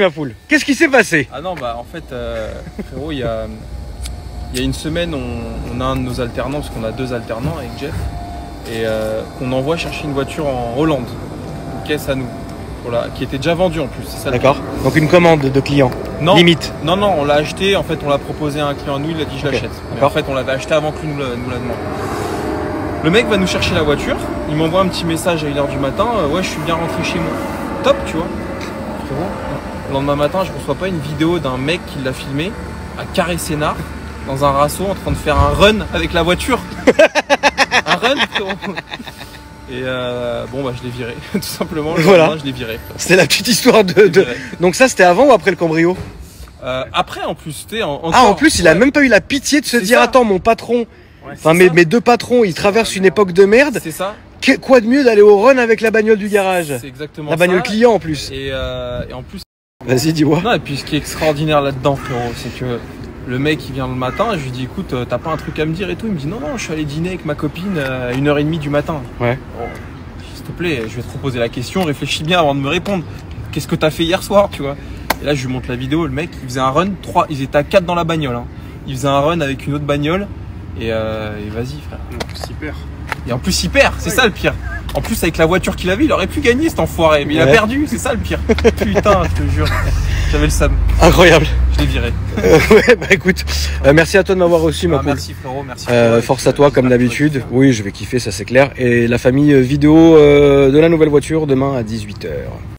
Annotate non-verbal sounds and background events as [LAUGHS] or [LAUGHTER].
ma poule. Qu'est-ce qui s'est passé? Ah non, bah en fait, euh, frérot, il y a, il y a une semaine, on, on a un de nos alternants, parce qu'on a deux alternants avec Jeff, et euh, qu'on envoie chercher une voiture en Hollande, une caisse à nous, qui était déjà vendue en plus. c'est ça D'accord. Donc une commande de client. Non, Limite. non, non, on l'a acheté, en fait, on l'a proposé à un client à nous, il a dit je l'achète. En fait, on l'avait acheté avant que lui nous la, nous la demande. Le mec va nous chercher la voiture, il m'envoie un petit message à 1h du matin, euh, ouais, je suis bien rentré chez moi. Top, tu vois. Frérot, le lendemain matin, je reçois pas une vidéo d'un mec qui l'a filmé à Carré Sénart dans un rasso en train de faire un run avec la voiture. [LAUGHS] un run. Et euh, bon, bah, je l'ai viré, [LAUGHS] tout simplement. Le Voilà. lendemain, je l'ai viré. C'était la petite histoire de. Donc ça, c'était avant ou après le cambrio Euh, après, en plus, tu en, Ah, en plus, il a même pas eu la pitié de se dire ça. attends, mon patron, enfin mes, deux patrons, ils traversent une époque de merde. C'est ça. Quoi de mieux d'aller au run avec la bagnole du garage? C'est exactement La bagnole ça. client en plus. Et, euh, et en plus, Vas-y, dis-moi. non, et puis ce qui est extraordinaire là-dedans, frérot, c'est que le mec il vient le matin, je lui dis écoute, euh, t'as pas un truc à me dire et tout. Il me dit non, non, je suis allé dîner avec ma copine euh, à 1h30 du matin. Ouais. Bon, S'il te plaît, je vais te reposer la question, réfléchis bien avant de me répondre. Qu'est-ce que t'as fait hier soir, tu vois? Et là, je lui montre la vidéo, le mec il faisait un run, trois, ils étaient à 4 dans la bagnole. Hein. Il faisait un run avec une autre bagnole. Et, euh, et vas-y, frère. Super. Et en plus, il perd, c'est ça le pire. En plus, avec la voiture qu'il avait, il aurait pu gagner cet enfoiré, mais il a perdu, c'est ça le pire. [LAUGHS] Putain, je te jure. J'avais le sam, Incroyable. je l'ai viré. Euh, ouais, bah écoute, euh, merci à toi de m'avoir reçu, ma Ah, merci frérot, merci. Euh, force à toi comme d'habitude. Oui, je vais kiffer, ça c'est clair. Et la famille vidéo de la nouvelle voiture demain à 18h.